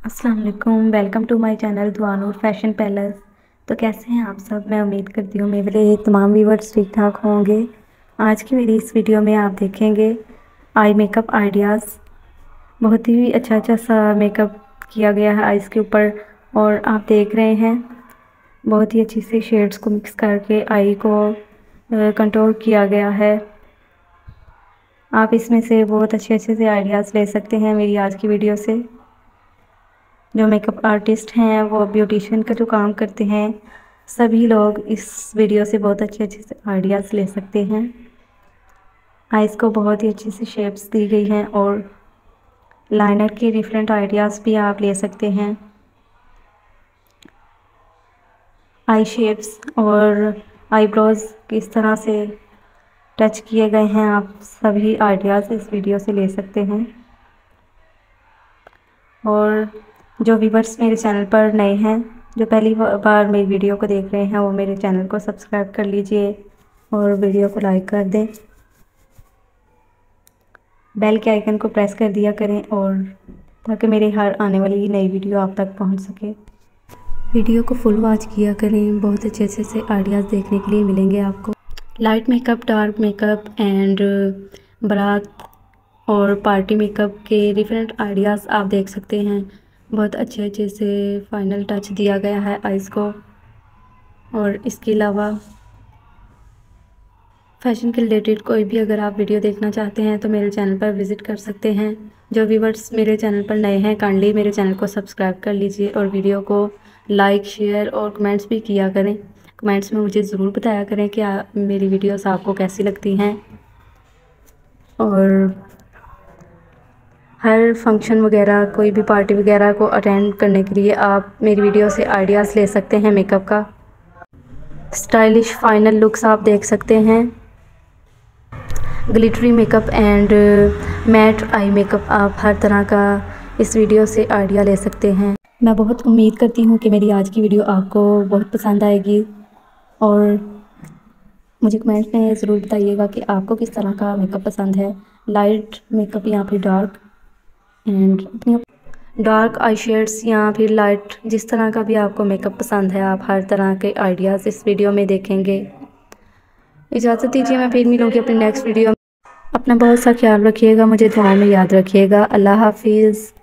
अस्सलाम वालेकुम to my channel Duanoor fashion palace तो कैसे हैं आप सब? मैं उम्मीद करती हूँ मेरे तमाम व्यूवर्स ठीक ठाक होंगे। आज की मेरी इस वीडियो में आप देखेंगे आई मेकअप आइडियाज़ बहुत ही अच्छा अच्छा सा मेकअप किया गया है आइज़ के ऊपर और आप देख रहे हैं। बहुत ही अच्छी से शेड्स को मिक्स करके आई को कंट्रोल किया गया है। आप इसमें से बहुत अच्छे अच्छे से आइडियाज़ ले सकते हैं मेरी आज की वीडियो से। जो मेकअप आर्टिस्ट हैं, वो ब्यूटिशियन का जो काम करते हैं, सभी लोग इस वीडियो से बहुत अच्छे अच्छे आइडियाज़ ले सकते हैं। आइज़ को बहुत ही अच्छे से शेप्स दी गई हैं और लाइनर के डिफरेंट आइडियाज़ भी आप ले सकते हैं। आई शेप्स और आईब्रोज़ किस तरह से टच किए गए हैं, आप सभी आइडियाज़ इस वीडियो से ले सकते हैं। और जो व्यूवर्स मेरे चैनल पर नए हैं, जो पहली बार मेरी वीडियो को देख रहे हैं, वो मेरे चैनल को सब्सक्राइब कर लीजिए और वीडियो को लाइक कर दें। बेल के आइकन को प्रेस कर दिया करें और ताकि मेरे हर आने वाली नई वीडियो आप तक पहुँच सके। वीडियो को फुल वॉच किया करें। बहुत अच्छे अच्छे से आइडियाज़ देखने के लिए मिलेंगे आपको। Light makeup dark makeup and बारात और पार्टी मेकअप के डिफरेंट आइडियाज़ आप देख सकते हैं। बहुत अच्छे अच्छे से फाइनल टच दिया गया है आइस को। और इसके अलावा फ़ैशन के रिलेटेड कोई भी अगर आप वीडियो देखना चाहते हैं तो मेरे चैनल पर विज़िट कर सकते हैं। जो व्यूवर्स मेरे चैनल पर नए हैं काइंडली मेरे चैनल को सब्सक्राइब कर लीजिए और वीडियो को लाइक शेयर और कमेंट्स भी किया करें। कमेंट्स में मुझे ज़रूर बताया करें कि आ, मेरी वीडियोस आपको कैसी लगती हैं। और हर फ़ंक्शन वगैरह, कोई भी पार्टी वगैरह को अटेंड करने के लिए आप मेरी वीडियो से आइडियाज़ ले सकते हैं मेकअप का। स्टाइलिश फाइनल लुक्स आप देख सकते हैं। Glittery makeup and matte eye makeup आप हर तरह का इस वीडियो से आइडिया ले सकते हैं। मैं बहुत उम्मीद करती हूँ कि मेरी आज की वीडियो आपको बहुत पसंद आएगी। और मुझे कमेंट में ज़रूर बताइएगा कि आपको किस तरह का मेकअप पसंद है। लाइट मेकअप या फिर dark and dark eye shades या फिर लाइट जिस तरह का भी आपको मेकअप पसंद है, आप हर तरह के आइडियाज़ इस वीडियो में देखेंगे। इजाज़त दीजिए, मैं फिर मिलूँगी अपने नेक्स्ट वीडियो में। अपना बहुत सा ख्याल रखिएगा, मुझे दुआ में याद रखिएगा। अल्लाह हाफिज़।